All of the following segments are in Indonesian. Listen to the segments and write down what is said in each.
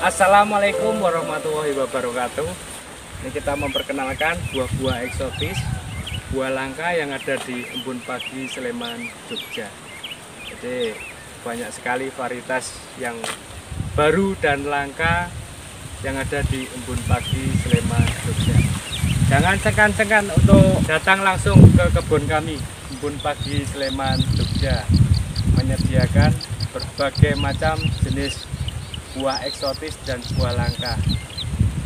Assalamualaikum warahmatullahi wabarakatuh. Ini kita memperkenalkan buah-buah eksotis Buah langka yang ada di Embun Pagi Sleman, Jogja. Jadi banyak sekali varietas yang baru dan langka Yang ada di Embun Pagi Sleman, Jogja. Jangan sengkan-sengkan untuk datang langsung ke kebun kami Embun Pagi Sleman, Jogja Menyediakan berbagai macam jenis buah eksotis dan buah langka.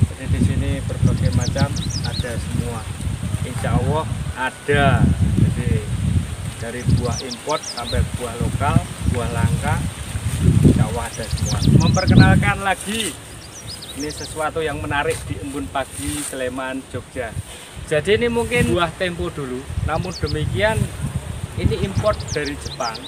Jadi di sini berbagai macam ada semua. Insya Allah ada. Jadi dari buah import sampai buah lokal, buah langka, insya Allah ada semua. Memperkenalkan lagi, ini sesuatu yang menarik di Embun Pagi, Sleman, Jogja. Jadi ini mungkin buah tempo dulu, namun demikian ini import dari Jepang.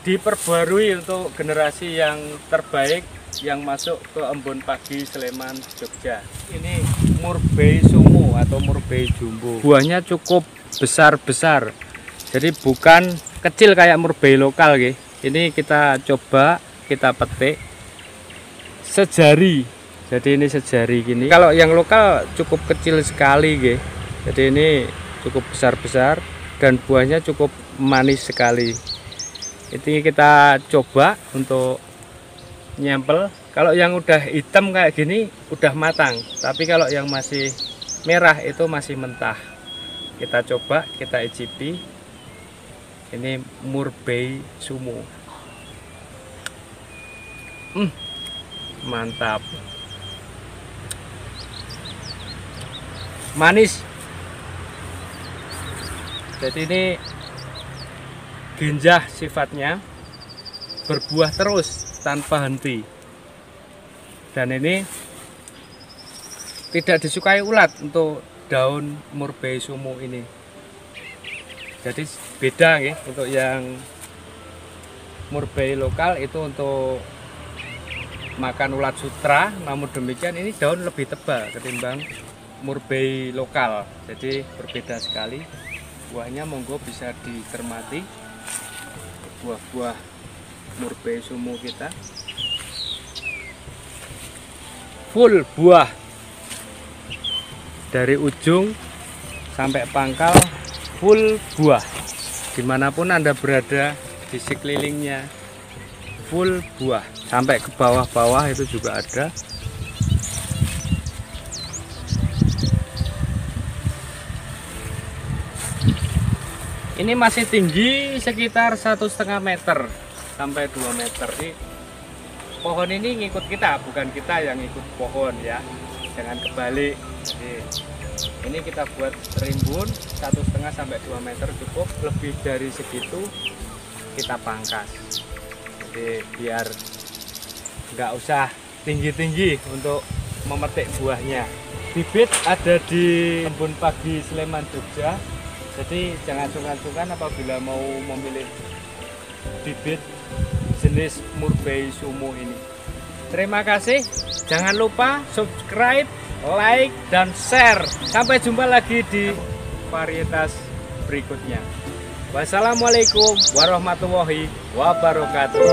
Diperbarui untuk generasi yang terbaik yang masuk ke Embun Pagi Sleman Jogja. Ini murbei sumu atau murbei jumbo. Buahnya cukup besar-besar. Jadi bukan kecil kayak murbei lokal gitu. Ini kita coba kita petik sejari. Jadi ini sejari gini. Kalau yang lokal cukup kecil sekali gitu. Jadi ini cukup besar-besar dan buahnya cukup manis sekali. Ini kita coba untuk nyempel kalau yang udah hitam kayak gini udah matang tapi kalau yang masih merah itu masih mentah kita coba kita icipi ini murbei sumu hmm, mantap manis. Jadi ini genjah sifatnya berbuah terus tanpa henti. Dan ini tidak disukai ulat untuk daun murbei sumu ini. Jadi beda ya untuk yang murbei lokal itu untuk makan ulat sutra. Namun demikian ini daun lebih tebal ketimbang murbei lokal. Jadi berbeda sekali. Buahnya monggo bisa dicermati. Buah-buah murbei sumu kita. Full buah. Dari ujung sampai pangkal full buah. Di mana pun anda berada di sekelilingnya full buah. Sampai ke bawah-bawah itu juga ada ini masih tinggi sekitar satu setengah meter sampai 2 meter. Ini pohon ini ngikut kita bukan kita yang ikut pohon ya. Jangan kebalik. Jadi, ini kita buat rimbun satu setengah sampai 2 meter cukup. Lebih dari segitu kita pangkas. Jadi biar nggak usah tinggi-tinggi untuk memetik buahnya. Bibit ada di kebun pagi Sleman Jogja jadi jangan sungkan-sungkan apabila mau memilih bibit jenis murbei sumo ini. Terima kasih. Jangan lupa subscribe, like, dan share. Sampai jumpa lagi di varietas berikutnya. Wassalamualaikum warahmatullahi wabarakatuh.